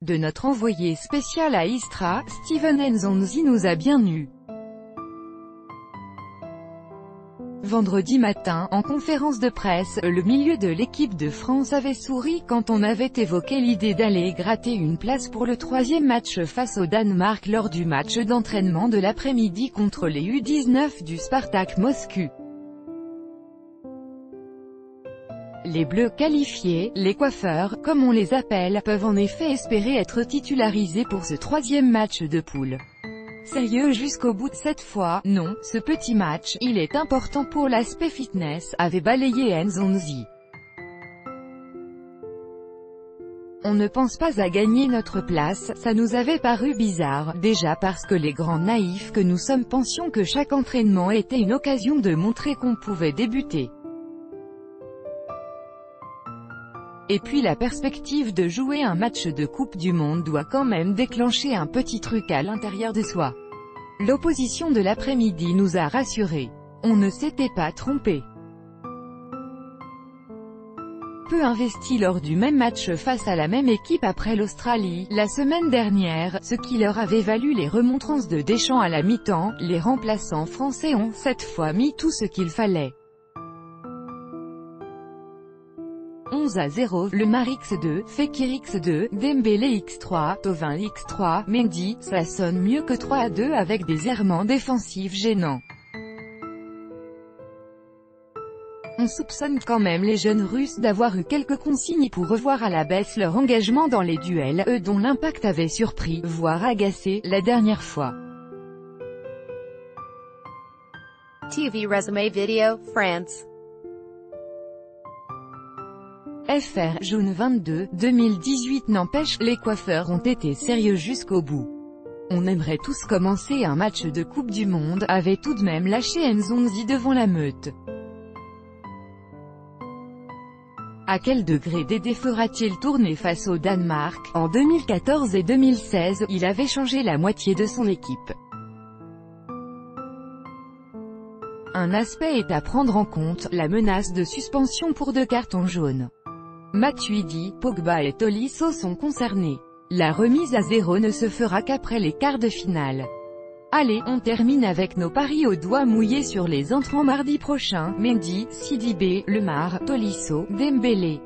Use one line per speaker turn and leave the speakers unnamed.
De notre envoyé spécial à Istra, Steven Nzonzi nous a bien eu. Vendredi matin, en conférence de presse, le milieu de l'équipe de France avait souri quand on avait évoqué l'idée d'aller gratter une place pour le troisième match face au Danemark lors du match d'entraînement de l'après-midi contre les U19 du Spartak Moscou. Les bleus qualifiés, les coiffeurs, comme on les appelle, peuvent en effet espérer être titularisés pour ce troisième match de poule. Sérieux jusqu'au bout, cette fois, non, ce petit match, il est important pour l'aspect fitness, avait balayé Nzonzi. On ne pense pas à gagner notre place, ça nous avait paru bizarre, déjà parce que les grands naïfs que nous sommes pensions que chaque entraînement était une occasion de montrer qu'on pouvait débuter. Et puis la perspective de jouer un match de Coupe du Monde doit quand même déclencher un petit truc à l'intérieur de soi. L'opposition de l'après-midi nous a rassurés. On ne s'était pas trompé. Peu investi lors du même match face à la même équipe après l'Australie, la semaine dernière, ce qui leur avait valu les remontrances de Deschamps à la mi-temps, les remplaçants français ont, cette fois mis tout ce qu'il fallait. 11 à 0, le Mar X2, Fekir X2, Dembélé X3, Tovin X3, Mendy, ça sonne mieux que 3 à 2 avec des errements défensifs gênants. On soupçonne quand même les jeunes Russes d'avoir eu quelques consignes pour revoir à la baisse leur engagement dans les duels, eux dont l'impact avait surpris, voire agacé, la dernière fois.
TV Resume Video, France.
FR, June 22, 2018 N'empêche, les coiffeurs ont été sérieux jusqu'au bout. On aimerait tous commencer un match de Coupe du Monde, avait tout de même lâché Nzonzi devant la meute. À quel degré Dédé fera-t-il tourner face au Danemark? En 2014 et 2016, il avait changé la moitié de son équipe. Un aspect est à prendre en compte, la menace de suspension pour deux cartons jaunes. Matuidi, Pogba et Tolisso sont concernés. La remise à zéro ne se fera qu'après les quarts de finale. Allez, on termine avec nos paris au doigt mouillé sur les entrants mardi prochain, Mendy, Sidibé, Lemar, Tolisso, Dembélé.